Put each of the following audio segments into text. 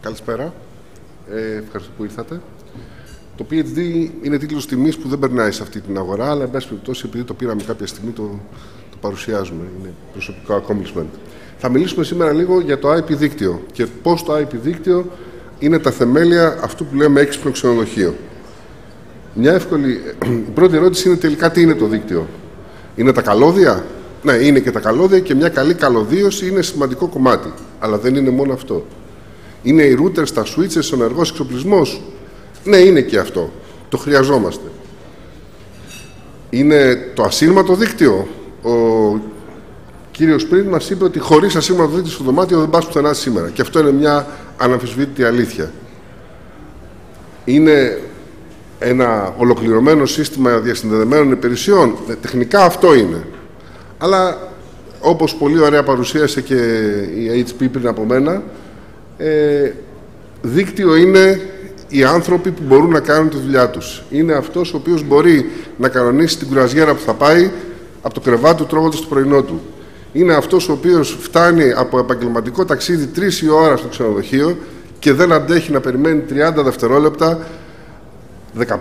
Καλησπέρα. Ε, ευχαριστώ που ήρθατε. Το PhD είναι τίτλος τιμής που δεν περνάει σε αυτή την αγορά, αλλά εν πάση περιπτώσει, επειδή το πήραμε κάποια στιγμή, το, το παρουσιάζουμε. Είναι προσωπικό accomplishment. Θα μιλήσουμε σήμερα λίγο για το IP δίκτυο και πώς το IP δίκτυο είναι τα θεμέλια αυτού που λέμε έξυπνο ξενοδοχείο. Μια εύκολη. Η πρώτη ερώτηση είναι τελικά τι είναι το δίκτυο. Είναι τα καλώδια; Ναι, είναι και τα καλώδια και μια καλή καλωδίωση είναι σημαντικό κομμάτι. Αλλά δεν είναι μόνο αυτό. Είναι οι routers, τα switches, ο ενεργός εξοπλισμός. Ναι, είναι και αυτό. Το χρειαζόμαστε. Είναι το ασύρματο δίκτυο. Ο κύριος πριν μας είπε ότι χωρίς ασύρματο δίκτυο στο δωμάτιο δεν πας πουθενά σήμερα. Και αυτό είναι μια αναμφισβήτητη αλήθεια. Είναι ένα ολοκληρωμένο σύστημα διασυνδεδεμένων υπηρεσιών. Ε, τεχνικά αυτό είναι. Αλλά όπως πολύ ωραία παρουσίασε και η HP πριν από μένα, ε, δίκτυο είναι οι άνθρωποι που μπορούν να κάνουν τη δουλειά τους. Είναι αυτός ο οποίος μπορεί να κανονίσει την κουραζιέρα που θα πάει από το κρεβάτι του τρώγοντας το πρωινό του. Είναι αυτός ο οποίος φτάνει από επαγγελματικό ταξίδι τρεις η ώρα στο ξενοδοχείο και δεν αντέχει να περιμένει 30 δευτερόλεπτα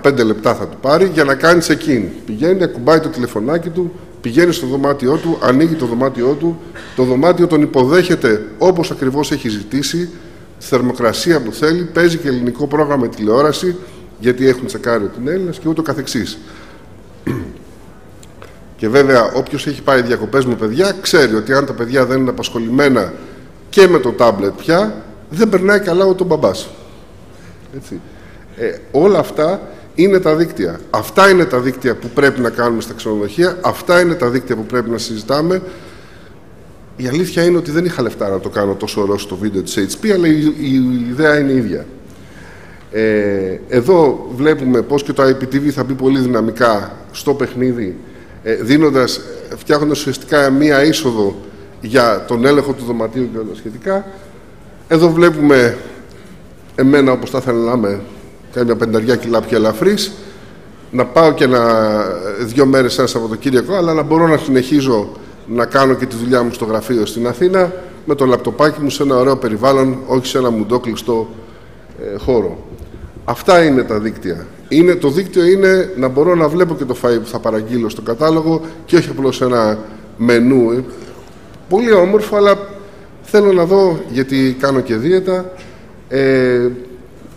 15 λεπτά θα του πάρει για να κάνει check-in. Πηγαίνει, ακουμπάει το τηλεφωνάκι του, πηγαίνει στο δωμάτιό του, ανοίγει το δωμάτιό του, το δωμάτιο τον υποδέχεται όπως ακριβώς έχει ζητήσει, θερμοκρασία που θέλει, παίζει και ελληνικό πρόγραμμα τηλεόραση, γιατί έχουν τσεκάρει ότι είναι Έλληνας και ούτω καθεξής. Και βέβαια, όποιος έχει πάει διακοπές με παιδιά, ξέρει ότι αν τα παιδιά δεν είναι απασχολημένα και με το τάμπλετ πια, δεν περνάει καλά ούτε ο μπαμπάς. Έτσι. Ε, όλα αυτά είναι τα δίκτυα. Αυτά είναι τα δίκτυα που πρέπει να κάνουμε στα ξενοδοχεία. Αυτά είναι τα δίκτυα που πρέπει να συζητάμε. Η αλήθεια είναι ότι δεν είχα λεφτά να το κάνω τόσο ωραίο στο βίντεο της HP, αλλά η, η, ιδέα είναι η ίδια. Ε, εδώ βλέπουμε πώς και το IPTV θα μπει πολύ δυναμικά στο παιχνίδι, ε, δίνοντας, φτιάχνοντας ουσιαστικά μία είσοδο για τον έλεγχο του δωματίου και όλα σχετικά. Εδώ βλέπουμε εμένα όπως θα ήθελα να είμαι κάνει μια πενταριά κιλά πιο ελαφρύς, να πάω και να, δύο μέρες ένα Σαββατοκύριακο, αλλά να μπορώ να συνεχίζω να κάνω και τη δουλειά μου στο γραφείο στην Αθήνα με το λαπτοπάκι μου σε ένα ωραίο περιβάλλον, όχι σε ένα μουντόκλειστο ε, χώρο. Αυτά είναι τα δίκτυα. Είναι, το δίκτυο είναι να μπορώ να βλέπω και το φαΐ που θα παραγγείλω στο κατάλογο και όχι απλώς ένα μενού. Ε, πολύ όμορφο, αλλά θέλω να δω, γιατί κάνω και δίαιτα, ε,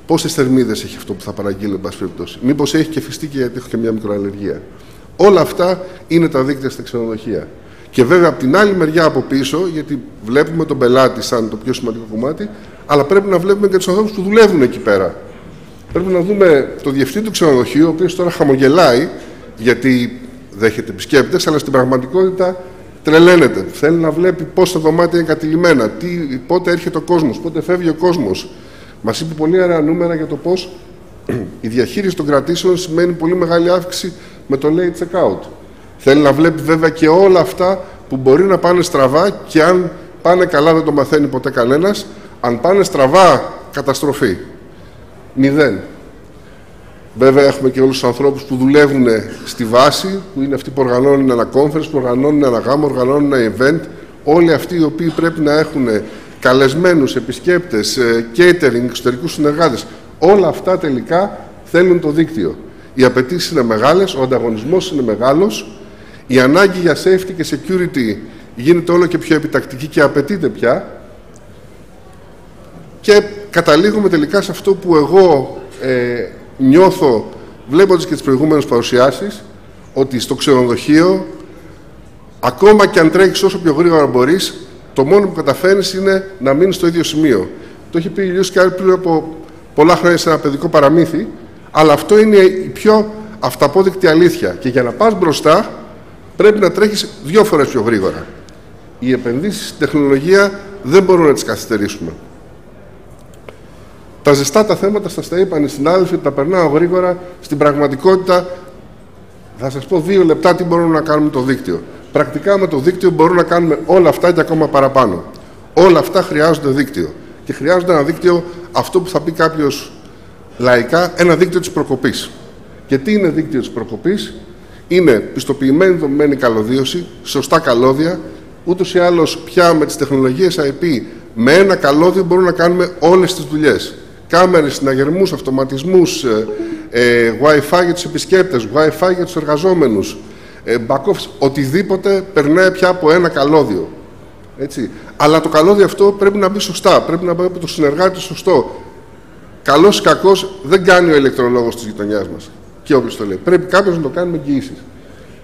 Πόσες θερμίδες έχει αυτό που θα παραγγείλω, εν πάση περιπτώσει; Μήπως έχει και φυστική, γιατί έχω και μια μικροαλλεργία. Όλα αυτά είναι τα δίκτυα στα ξενοδοχεία. Και βέβαια από την άλλη μεριά από πίσω, γιατί βλέπουμε τον πελάτη σαν το πιο σημαντικό κομμάτι, αλλά πρέπει να βλέπουμε και τους ανθρώπους που δουλεύουν εκεί πέρα. Πρέπει να δούμε το διευθύντη του ξενοδοχείου, ο οποίος τώρα χαμογελάει, γιατί δέχεται επισκέπτες, αλλά στην πραγματικότητα τρελαίνεται. Θέλει να βλέπει πόσα δωμάτια είναι κατηλημένα, τι, πότε έρχεται ο κόσμος, πότε φεύγει ο κόσμος, Μας είπε πολύ ωραία νούμερα για το πώς η διαχείριση των κρατήσεων σημαίνει πολύ μεγάλη αύξηση με το late checkout. Θέλει να βλέπει βέβαια και όλα αυτά που μπορεί να πάνε στραβά και αν πάνε καλά δεν το μαθαίνει ποτέ κανένας. Αν πάνε στραβά, καταστροφή. Μηδέν. Βέβαια έχουμε και όλους τους ανθρώπους που δουλεύουν στη βάση, που είναι αυτοί που οργανώνουν ένα conference, που οργανώνουν ένα γάμο, οργανώνουν ένα event. Όλοι αυτοί οι οποίοι πρέπει να έχουν καλεσμένους, επισκέπτες, ε, catering, εξωτερικούς συνεργάτες. Όλα αυτά τελικά θέλουν το δίκτυο. Οι απαιτήσεις είναι μεγάλες, ο ανταγωνισμός είναι μεγάλος, η ανάγκη για safety και security γίνεται όλο και πιο επιτακτική και απαιτείται πια και καταλήγουμε τελικά σε αυτό που εγώ ε, νιώθω βλέποντας και τις προηγούμενες παρουσιάσεις ότι στο ξενοδοχείο ακόμα και αν τρέχεις όσο πιο γρήγορα μπορείς το μόνο που καταφέρνεις είναι να μείνεις στο ίδιο σημείο. Το έχει πει η Λιούς πριν από πολλά χρόνια σε ένα παιδικό παραμύθι, αλλά αυτό είναι η πιο αυταπόδεικτη αλήθεια. Και για να πας μπροστά πρέπει να τρέχεις δύο φορές πιο γρήγορα. Οι επενδύσεις στην τεχνολογία δεν μπορούν να τις καθυστερήσουμε. Τα ζεστά τα θέματα σας τα είπαν οι συνάδελφοι, τα περνάω γρήγορα. Στην πραγματικότητα θα σας πω δύο λεπτά τι μπορούμε να κάνουμε το δίκτυο. Πρακτικά με το δίκτυο μπορούμε να κάνουμε όλα αυτά και ακόμα παραπάνω. Όλα αυτά χρειάζονται δίκτυο. Και χρειάζονται ένα δίκτυο, αυτό που θα πει κάποιος λαϊκά, ένα δίκτυο της προκοπής. Και τι είναι δίκτυο της προκοπής, είναι πιστοποιημένη δομημένη καλωδίωση, σωστά καλώδια, Ούτως ή άλλως πια με τις τεχνολογίες IP, με ένα καλώδιο μπορούμε να κάνουμε όλες τις δουλειές. Κάμερες, συναγερμούς, αυτοματισμούς, ε, ε, WiFi για τους επισκέπτες, WiFi για τους εργαζόμενους, ε, back office, οτιδήποτε περνάει πια από ένα καλώδιο. Έτσι. Αλλά το καλώδιο αυτό πρέπει να μπει σωστά, πρέπει να μπει από το συνεργάτη σωστό. Καλός ή κακός δεν κάνει ο ηλεκτρολόγος της γειτονιάς μας. Και όποιος το λέει. Πρέπει κάποιος να το κάνει με εγγυήσεις.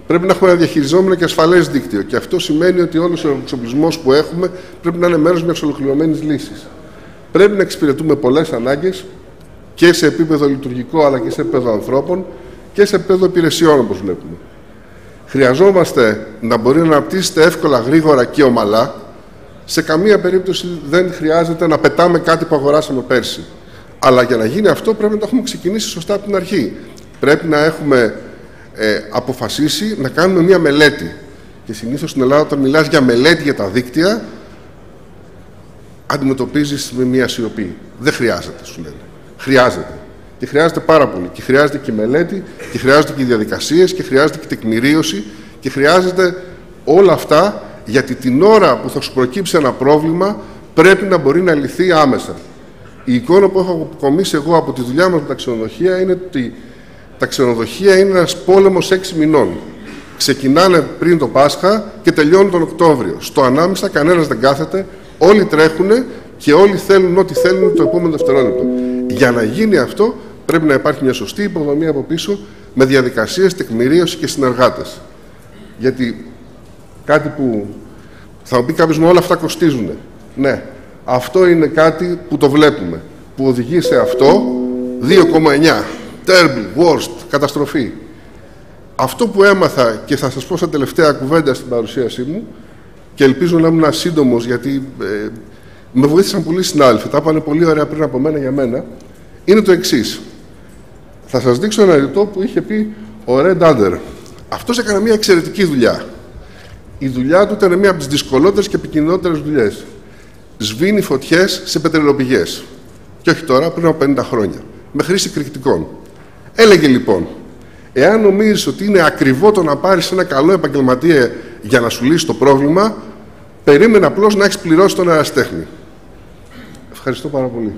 Πρέπει να έχουμε ένα διαχειριζόμενο και ασφαλές δίκτυο. Και αυτό σημαίνει ότι όλος ο εξοπλισμός που έχουμε πρέπει να είναι μέρος μιας ολοκληρωμένης λύσης. Πρέπει να εξυπηρετούμε πολλές ανάγκες και σε επίπεδο λειτουργικό αλλά και σε επίπεδο ανθρώπων και σε επίπεδο υπηρεσιών όπως βλέπουμε. Χρειαζόμαστε να μπορεί να αναπτύσσεται εύκολα, γρήγορα και ομαλά. Σε καμία περίπτωση δεν χρειάζεται να πετάμε κάτι που αγοράσαμε πέρσι. Αλλά για να γίνει αυτό πρέπει να το έχουμε ξεκινήσει σωστά από την αρχή. Πρέπει να έχουμε ε, αποφασίσει να κάνουμε μια μελέτη. Και συνήθως στην Ελλάδα, όταν μιλάς για μελέτη για τα δίκτυα, αντιμετωπίζεις με μια σιωπή. Δεν χρειάζεται, σου λένε. Χρειάζεται. Και χρειάζεται πάρα πολύ. Και χρειάζεται και μελέτη, και χρειάζεται και διαδικασίες, και χρειάζεται και τεκμηρίωση, και χρειάζεται όλα αυτά γιατί την ώρα που θα σου προκύψει ένα πρόβλημα πρέπει να μπορεί να λυθεί άμεσα. Η εικόνα που έχω αποκομίσει εγώ από τη δουλειά μα με τα ξενοδοχεία είναι ότι τα ξενοδοχεία είναι ένας πόλεμος έξι μηνών. Ξεκινάνε πριν το Πάσχα και τελειώνουν τον Οκτώβριο. Στο ανάμεσα κανένας δεν κάθεται, όλοι τρέχουν και όλοι θέλουν ό,τι θέλουν το επόμενο δευτερόλεπτο. Για να γίνει αυτό, πρέπει να υπάρχει μια σωστή υποδομή από πίσω με διαδικασίες, τεκμηρίωση και συνεργάτες. Γιατί κάτι που θα μου πει κάποιος με όλα αυτά κοστίζουν. Ναι, αυτό είναι κάτι που το βλέπουμε. Που οδηγεί σε αυτό 2,9. Terrible, worst, καταστροφή. Αυτό που έμαθα και θα σας πω σαν τελευταία κουβέντα στην παρουσίασή μου και ελπίζω να ήμουν σύντομος γιατί ε, με βοήθησαν πολλοί συνάδελφοι, τα είπανε πολύ ωραία πριν από μένα για μένα, είναι το εξής. Θα σας δείξω ένα ρητό που είχε πει ο Ρεντ Άντερ. Αυτός έκανε μια εξαιρετική δουλειά. Η δουλειά του ήταν μια από τις δυσκολότερες και επικοινωνότερες δουλειές σβήνει φωτιές σε πετρελοπηγέ. Και όχι τώρα, πριν από 50 χρόνια. Με χρήση κρυκτικών. Έλεγε λοιπόν, εάν νομίζεις ότι είναι ακριβό το να πάρεις ένα καλό επαγγελματία για να σου λύσει το πρόβλημα, περίμενε απλώς να έχεις πληρώσει τον αεραστέχνη. Ευχαριστώ πάρα πολύ.